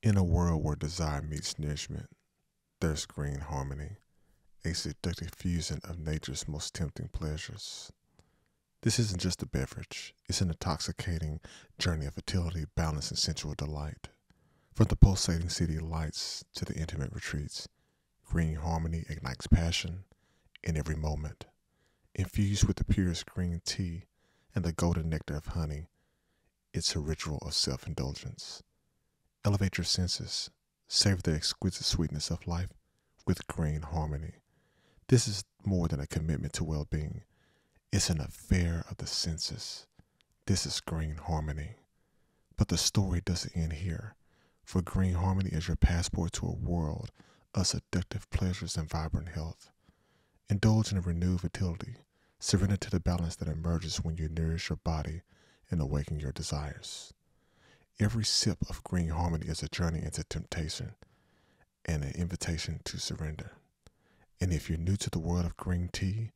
In a world where desire meets nourishment, there's green harmony, a seductive fusion of nature's most tempting pleasures. This isn't just a beverage, it's an intoxicating journey of fertility, balance, and sensual delight. From the pulsating city lights to the intimate retreats, green harmony ignites passion in every moment. Infused with the purest green tea and the golden nectar of honey, it's a ritual of self indulgence. Elevate your senses, savor the exquisite sweetness of life with green harmony. This is more than a commitment to well being, it's an affair of the senses. This is green harmony. But the story doesn't end here, for green harmony is your passport to a world of seductive pleasures and vibrant health. Indulge in a renewed vitality, Surrender to the balance that emerges when you nourish your body and awaken your desires. Every sip of green harmony is a journey into temptation and an invitation to surrender. And if you're new to the world of green tea,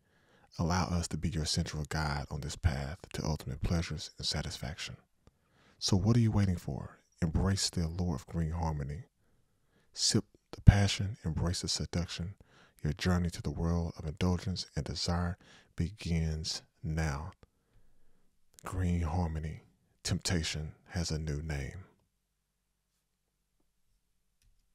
allow us to be your central guide on this path to ultimate pleasures and satisfaction. So, what are you waiting for? Embrace the allure of green harmony. Sip the passion, embrace the seduction. Your journey to the world of indulgence and desire begins now. Green harmony, temptation has a new name.